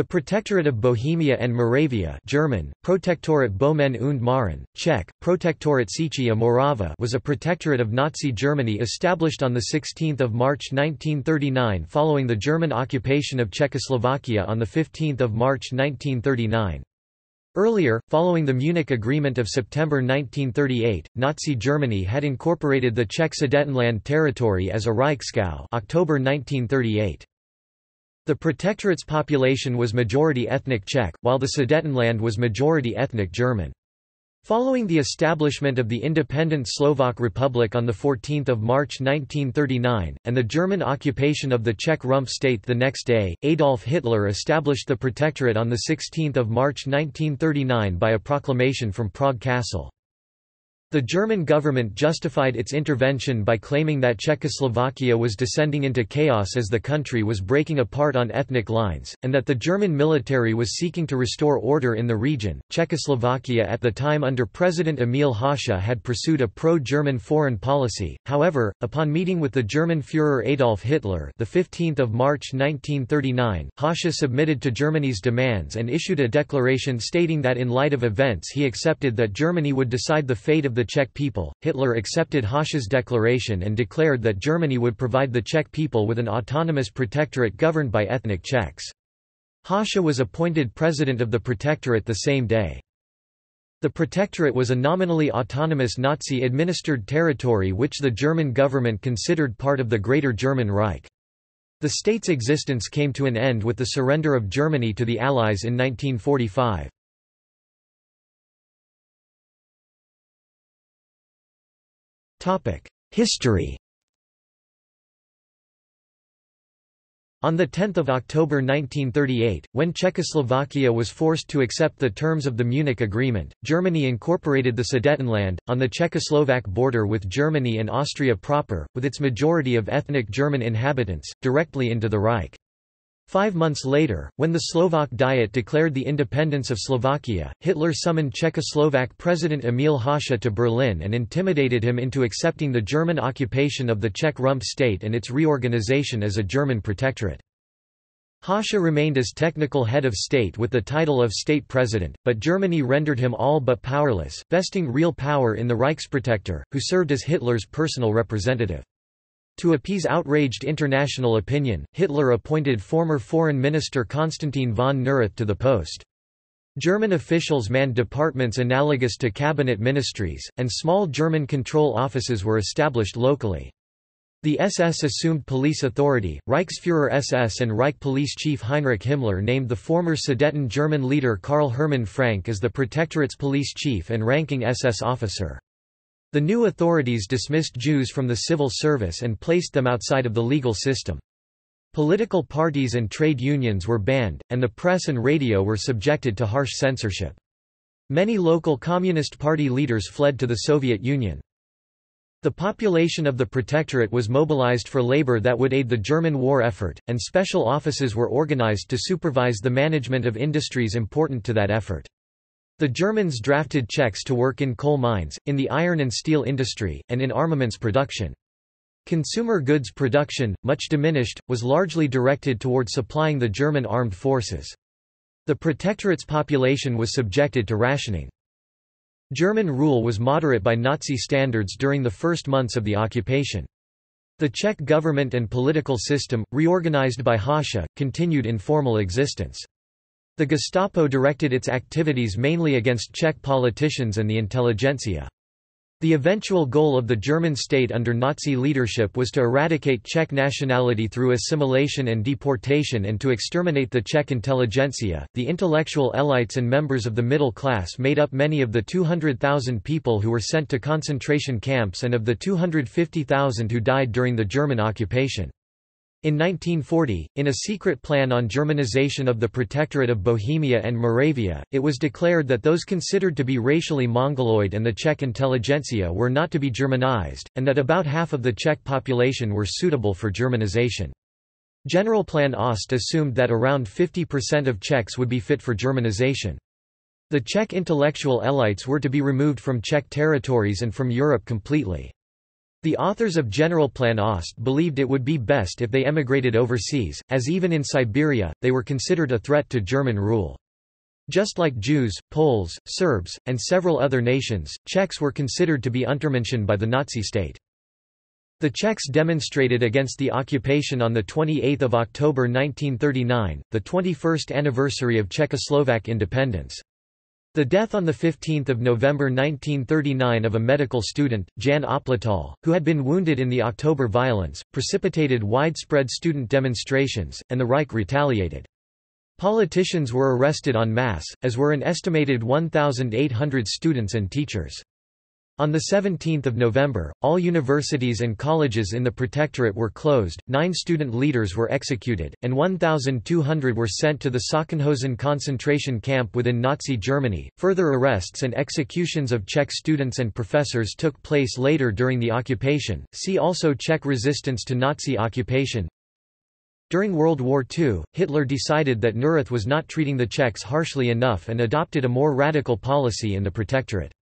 The Protectorate of Bohemia and Moravia German, Protektorat Böhmen und Mähren, Czech, Protektorat Čechy a Morava was a protectorate of Nazi Germany established on 16 March 1939 following the German occupation of Czechoslovakia on 15 March 1939. Earlier, following the Munich Agreement of September 1938, Nazi Germany had incorporated the Czech Sudetenland territory as a Reichsgau October 1938. The Protectorate's population was majority ethnic Czech, while the Sudetenland was majority ethnic German. Following the establishment of the independent Slovak Republic on 14 March 1939, and the German occupation of the Czech Rump state the next day, Adolf Hitler established the Protectorate on 16 March 1939 by a proclamation from Prague Castle. The German government justified its intervention by claiming that Czechoslovakia was descending into chaos as the country was breaking apart on ethnic lines, and that the German military was seeking to restore order in the region. Czechoslovakia at the time under President Emil Hácha had pursued a pro-German foreign policy. However, upon meeting with the German Führer Adolf Hitler, the 15th of March 1939, Hácha submitted to Germany's demands and issued a declaration stating that in light of events he accepted that Germany would decide the fate of the Czech people, Hitler accepted Hácha's declaration and declared that Germany would provide the Czech people with an autonomous protectorate governed by ethnic Czechs. Hácha was appointed president of the protectorate the same day. The protectorate was a nominally autonomous Nazi-administered territory which the German government considered part of the Greater German Reich. The state's existence came to an end with the surrender of Germany to the Allies in 1945. History On 10 October 1938, when Czechoslovakia was forced to accept the terms of the Munich Agreement, Germany incorporated the Sudetenland, on the Czechoslovak border with Germany and Austria proper, with its majority of ethnic German inhabitants, directly into the Reich. Five months later, when the Slovak Diet declared the independence of Slovakia, Hitler summoned Czechoslovak President Emil Hácha to Berlin and intimidated him into accepting the German occupation of the Czech Rump state and its reorganization as a German protectorate. Hácha remained as technical head of state with the title of state president, but Germany rendered him all but powerless, vesting real power in the Reichsprotektor, who served as Hitler's personal representative. To appease outraged international opinion, Hitler appointed former Foreign Minister Konstantin von Neurath to the post. German officials manned departments analogous to cabinet ministries, and small German control offices were established locally. The SS assumed police authority. Reichsfuhrer SS and Reich Police Chief Heinrich Himmler named the former Sudeten German leader Karl Hermann Frank as the Protectorate's police chief and ranking SS officer. The new authorities dismissed Jews from the civil service and placed them outside of the legal system. Political parties and trade unions were banned, and the press and radio were subjected to harsh censorship. Many local Communist Party leaders fled to the Soviet Union. The population of the Protectorate was mobilized for labor that would aid the German war effort, and special offices were organized to supervise the management of industries important to that effort. The Germans drafted Czechs to work in coal mines, in the iron and steel industry, and in armaments production. Consumer goods production, much diminished, was largely directed toward supplying the German armed forces. The Protectorate's population was subjected to rationing. German rule was moderate by Nazi standards during the first months of the occupation. The Czech government and political system, reorganized by Hácha, continued in formal existence. The Gestapo directed its activities mainly against Czech politicians and the intelligentsia. The eventual goal of the German state under Nazi leadership was to eradicate Czech nationality through assimilation and deportation and to exterminate the Czech intelligentsia. The intellectual elites and members of the middle class made up many of the 200,000 people who were sent to concentration camps and of the 250,000 who died during the German occupation. In 1940, in a secret plan on Germanization of the Protectorate of Bohemia and Moravia, it was declared that those considered to be racially Mongoloid and the Czech intelligentsia were not to be Germanized, and that about half of the Czech population were suitable for Germanization. Generalplan Ost assumed that around 50% of Czechs would be fit for Germanization. The Czech intellectual elites were to be removed from Czech territories and from Europe completely. The authors of Generalplan Ost believed it would be best if they emigrated overseas, as even in Siberia, they were considered a threat to German rule. Just like Jews, Poles, Serbs, and several other nations, Czechs were considered to be Untermenschen by the Nazi state. The Czechs demonstrated against the occupation on 28 October 1939, the 21st anniversary of Czechoslovak independence. The death on 15 November 1939 of a medical student, Jan Opletal, who had been wounded in the October violence, precipitated widespread student demonstrations, and the Reich retaliated. Politicians were arrested en masse, as were an estimated 1,800 students and teachers. On 17 November, all universities and colleges in the Protectorate were closed, nine student leaders were executed, and 1,200 were sent to the Sachsenhausen concentration camp within Nazi Germany. Further arrests and executions of Czech students and professors took place later during the occupation. See also Czech resistance to Nazi occupation. During World War II, Hitler decided that Neurath was not treating the Czechs harshly enough and adopted a more radical policy in the Protectorate.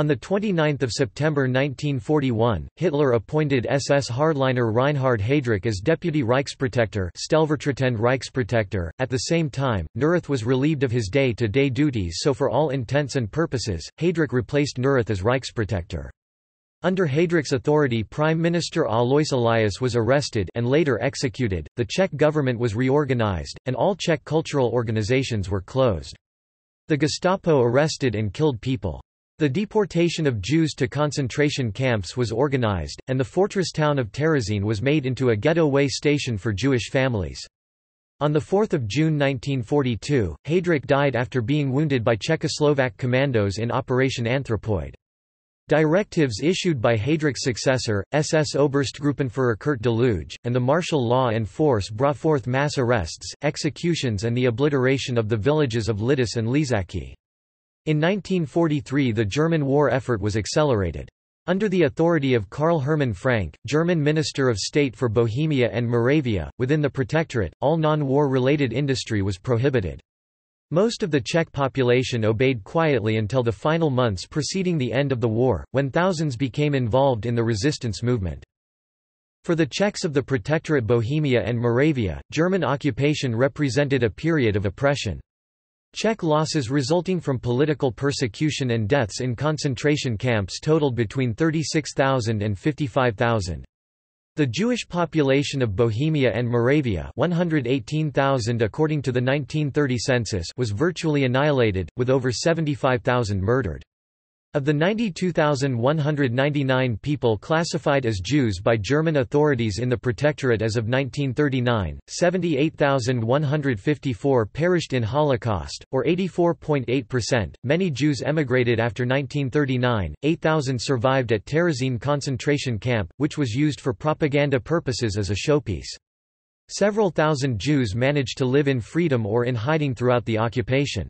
On 29 September 1941, Hitler appointed SS hardliner Reinhard Heydrich as deputy Reichsprotektor Stellvertretend Reichsprotektor. At the same time, Neurath was relieved of his day-to-day -day duties so for all intents and purposes, Heydrich replaced Neurath as Reichsprotektor. Under Heydrich's authority Prime Minister Alois Elias was arrested and later executed, the Czech government was reorganized, and all Czech cultural organizations were closed. The Gestapo arrested and killed people. The deportation of Jews to concentration camps was organized, and the fortress town of Terezín was made into a ghetto way station for Jewish families. On 4 June 1942, Heydrich died after being wounded by Czechoslovak commandos in Operation Anthropoid. Directives issued by Heydrich's successor, SS Oberstgruppenführer Kurt Daluege, and the martial law and force brought forth mass arrests, executions and the obliteration of the villages of Lidice and Ležáky. In 1943 the German war effort was accelerated. Under the authority of Karl Hermann Frank, German Minister of State for Bohemia and Moravia, within the Protectorate, all non-war related industry was prohibited. Most of the Czech population obeyed quietly until the final months preceding the end of the war, when thousands became involved in the resistance movement. For the Czechs of the Protectorate Bohemia and Moravia, German occupation represented a period of oppression. Czech losses resulting from political persecution and deaths in concentration camps totaled between 36,000 and 55,000. The Jewish population of Bohemia and Moravia 118,000 according to the 1930 census was virtually annihilated, with over 75,000 murdered. Of the 92,199 people classified as Jews by German authorities in the Protectorate as of 1939, 78,154 perished in Holocaust, or 84.8%. Many Jews emigrated after 1939, 8,000 survived at Terezín concentration camp, which was used for propaganda purposes as a showpiece. Several thousand Jews managed to live in freedom or in hiding throughout the occupation.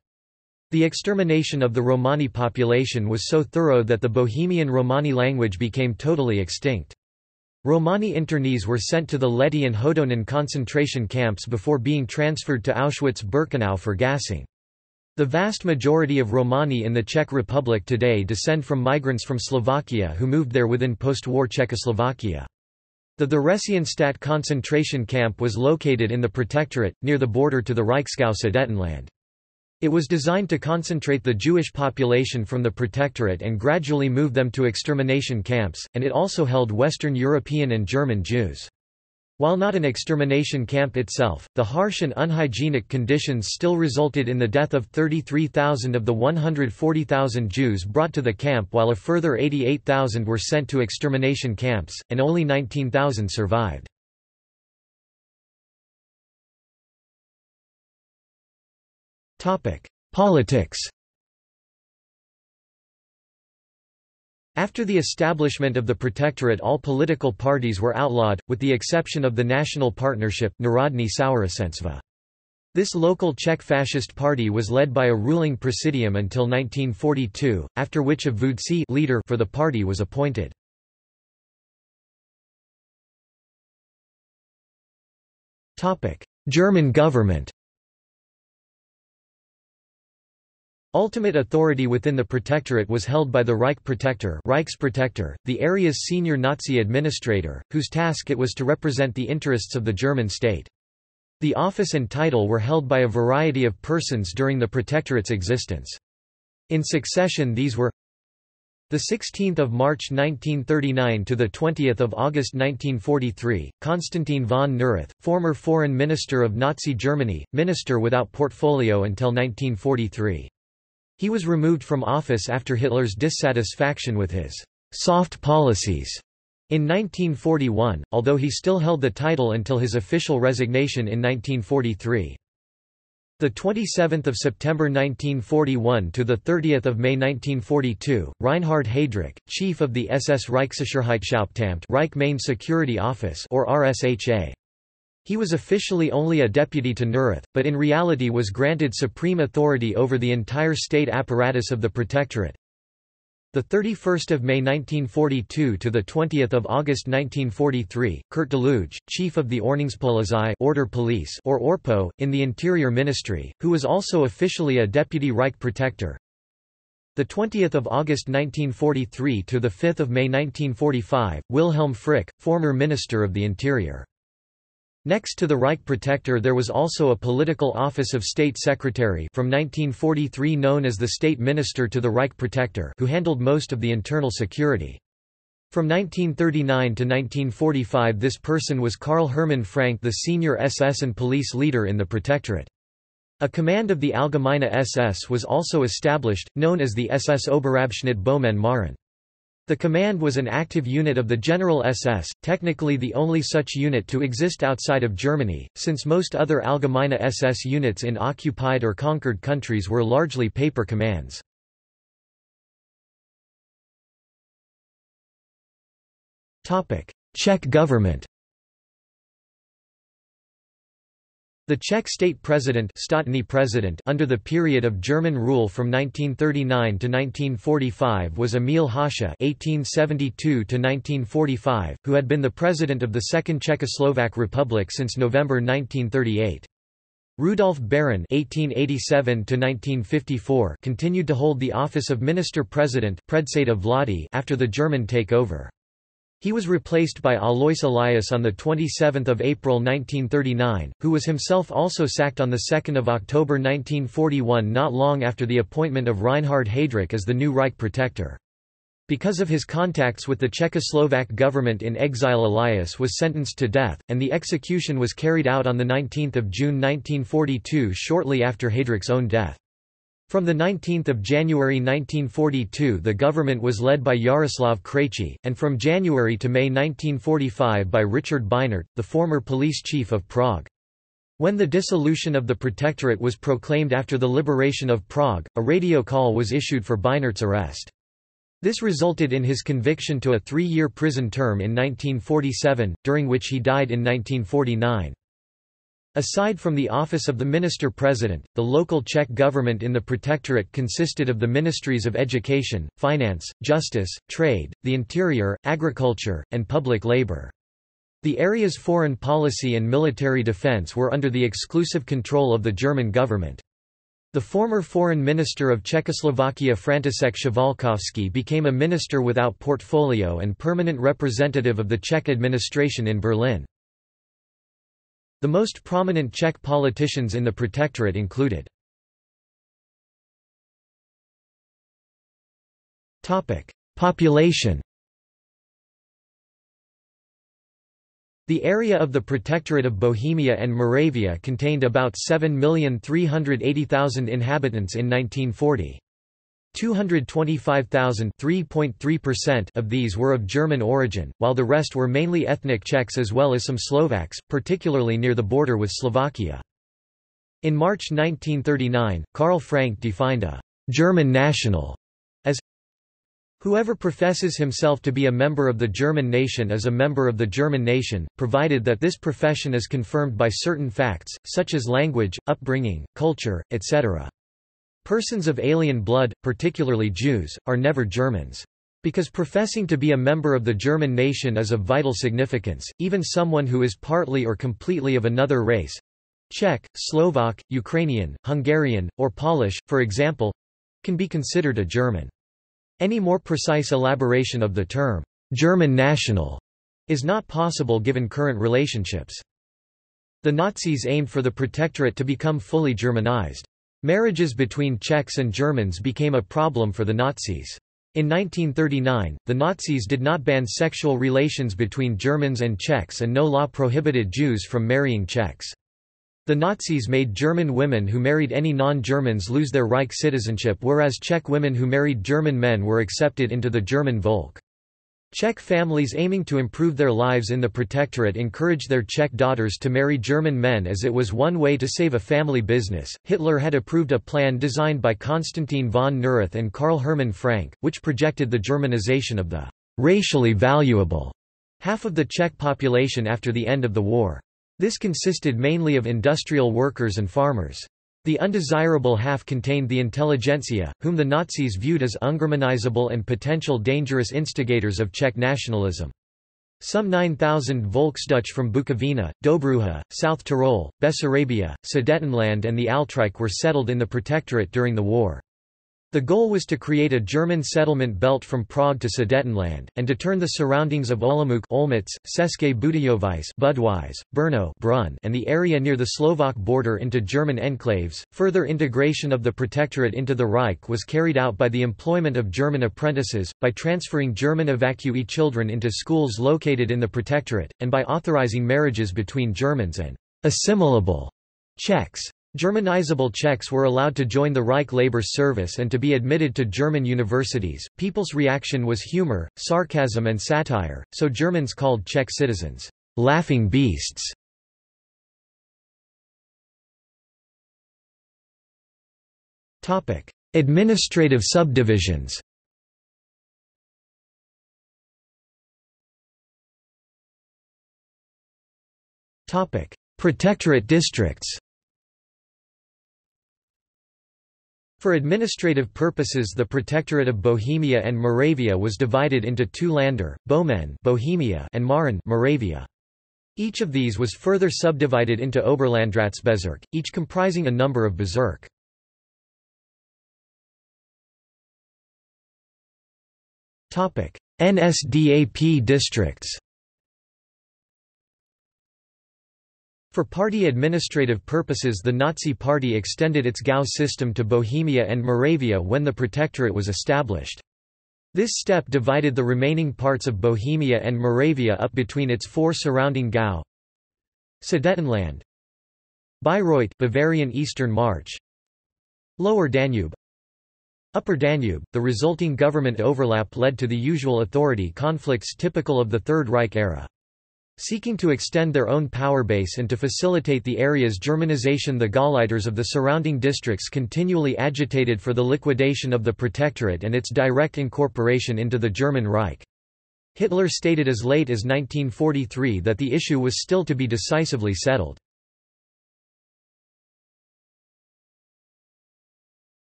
The extermination of the Romani population was so thorough that the Bohemian Romani language became totally extinct. Romani internees were sent to the Lety and Hodonín concentration camps before being transferred to Auschwitz-Birkenau for gassing. The vast majority of Romani in the Czech Republic today descend from migrants from Slovakia who moved there within post-war Czechoslovakia. The Theresienstadt concentration camp was located in the Protectorate, near the border to the Reichsgau Sudetenland. It was designed to concentrate the Jewish population from the Protectorate and gradually move them to extermination camps, and it also held Western European and German Jews. While not an extermination camp itself, the harsh and unhygienic conditions still resulted in the death of 33,000 of the 140,000 Jews brought to the camp while a further 88,000 were sent to extermination camps, and only 19,000 survived. Politics After the establishment of the Protectorate all political parties were outlawed, with the exception of the National Partnership This local Czech fascist party was led by a ruling presidium until 1942, after which a vůdce leader for the party was appointed. German government Ultimate authority within the protectorate was held by the Reich Protector the area's senior Nazi administrator, whose task it was to represent the interests of the German state. The office and title were held by a variety of persons during the protectorate's existence. In succession these were the 16th of March 1939 to the 20th of August 1943, Konstantin von Neurath, former foreign minister of Nazi Germany, minister without portfolio until 1943. He was removed from office after Hitler's dissatisfaction with his soft policies in 1941, although he still held the title until his official resignation in 1943. The 27th of September 1941 to the 30th of May 1942, Reinhard Heydrich, chief of the SS Reichssicherheitshauptamt, Reich Main Security Office or RSHA, he was officially only a deputy to Neurath, but in reality was granted supreme authority over the entire state apparatus of the Protectorate. The 31st of May 1942 to the 20th of August 1943, Kurt Daluege, chief of the Ordnungspolizei Order Police or ORPO in the Interior Ministry, who was also officially a deputy Reich Protector. The 20th of August 1943 to the 5th of May 1945, Wilhelm Frick, former Minister of the Interior. Next to the Reich Protector there was also a political office of State Secretary from 1943 known as the State Minister to the Reich Protector who handled most of the internal security. From 1939 to 1945 this person was Karl Hermann Frank the senior SS and police leader in the Protectorate. A command of the Allgemeine SS was also established, known as the SS Oberabschnitt Böhmen Mähren. The command was an active unit of the General SS, technically the only such unit to exist outside of Germany, since most other Allgemeine SS units in occupied or conquered countries were largely paper commands. Czech government The Czech state president, president under the period of German rule from 1939 to 1945 was Emil Hácha (1872–1945), who had been the president of the Second Czechoslovak Republic since November 1938. Rudolf Beran (1887–1954) continued to hold the office of minister-president after the German takeover. He was replaced by Alois Elias on 27 April 1939, who was himself also sacked on 2 October 1941 not long after the appointment of Reinhard Heydrich as the new Reich Protector. Because of his contacts with the Czechoslovak government in exile Elias was sentenced to death, and the execution was carried out on 19 June 1942 shortly after Heydrich's own death. From 19 January 1942 the government was led by Jaroslav Krejčí, and from January to May 1945 by Richard Bienert, the former police chief of Prague. When the dissolution of the Protectorate was proclaimed after the liberation of Prague, a radio call was issued for Bienert's arrest. This resulted in his conviction to a three-year prison term in 1947, during which he died in 1949. Aside from the office of the minister-president, the local Czech government in the protectorate consisted of the ministries of education, finance, justice, trade, the interior, agriculture, and public labor. The area's foreign policy and military defense were under the exclusive control of the German government. The former foreign minister of Czechoslovakia František Chvalkovský became a minister without portfolio and permanent representative of the Czech administration in Berlin. The most prominent Czech politicians in the Protectorate included Population The area of the Protectorate of Bohemia and Moravia contained about 7,380,000 inhabitants in 1940. 225,000 of these were of German origin, while the rest were mainly ethnic Czechs as well as some Slovaks, particularly near the border with Slovakia. In March 1939, Karl Frank defined a «German national» as Whoever professes himself to be a member of the German nation is a member of the German nation, provided that this profession is confirmed by certain facts, such as language, upbringing, culture, etc. Persons of alien blood, particularly Jews, are never Germans. Because professing to be a member of the German nation is of vital significance, even someone who is partly or completely of another race Czech, Slovak, Ukrainian, Hungarian, or Polish, for example can be considered a German. Any more precise elaboration of the term, German national, is not possible given current relationships. The Nazis aimed for the Protectorate to become fully Germanized. Marriages between Czechs and Germans became a problem for the Nazis. In 1939, the Nazis did not ban sexual relations between Germans and Czechs and no law prohibited Jews from marrying Czechs. The Nazis made German women who married any non-Germans lose their Reich citizenship whereas Czech women who married German men were accepted into the German Volk. Czech families aiming to improve their lives in the Protectorate encouraged their Czech daughters to marry German men as it was one way to save a family business. Hitler had approved a plan designed by Konstantin von Neurath and Karl Hermann Frank, which projected the Germanization of the racially valuable half of the Czech population after the end of the war. This consisted mainly of industrial workers and farmers. The undesirable half contained the intelligentsia, whom the Nazis viewed as ungermanizable and potential dangerous instigators of Czech nationalism. Some 9,000 Volksdeutsche from Bukovina, Dobruja, South Tyrol, Bessarabia, Sudetenland and the Altreich were settled in the Protectorate during the war. The goal was to create a German settlement belt from Prague to Sudetenland, and to turn the surroundings of Olomouc Olmütz, České Budějovice Budweis, Brno Brünn, and the area near the Slovak border into German enclaves. Further integration of the Protectorate into the Reich was carried out by the employment of German apprentices, by transferring German evacuee children into schools located in the Protectorate, and by authorizing marriages between Germans and assimilable Czechs. Germanizable Czechs were allowed to join the Reich labor service and to be admitted to German universities. People's reaction was humor, sarcasm, and satire, so Germans called Czech citizens laughing beasts. Topic: Administrative subdivisions. Topic: Protectorate districts. For administrative purposes the Protectorate of Bohemia and Moravia was divided into two Länder, Böhmen Bohemia and Mähren Moravia. Each of these was further subdivided into Oberlandratsbezirk, each comprising a number of bezirk. NSDAP districts For party administrative purposes the Nazi Party extended its Gau system to Bohemia and Moravia when the Protectorate was established. This step divided the remaining parts of Bohemia and Moravia up between its four surrounding Gau Sudetenland Bayreuth Bavarian Eastern March Lower Danube Upper Danube, the resulting government overlap led to the usual authority conflicts typical of the Third Reich era. Seeking to extend their own power base and to facilitate the area's Germanization the Gauleiters of the surrounding districts continually agitated for the liquidation of the Protectorate and its direct incorporation into the German Reich. Hitler stated as late as 1943 that the issue was still to be decisively settled.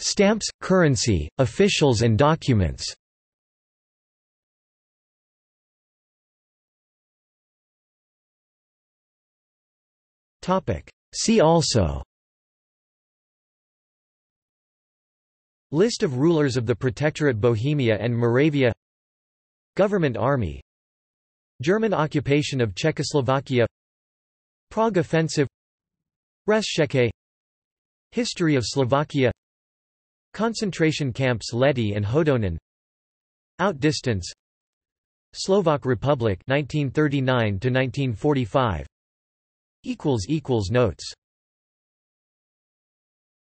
Stamps, currency, officials and documents See also. List of rulers of the Protectorate Bohemia and Moravia. Government Army. German occupation of Czechoslovakia. Prague Offensive. Res History of Slovakia. Concentration camps Lety and Hodonín Outdistance. Slovak Republic 1939 to 1945 equals equals notes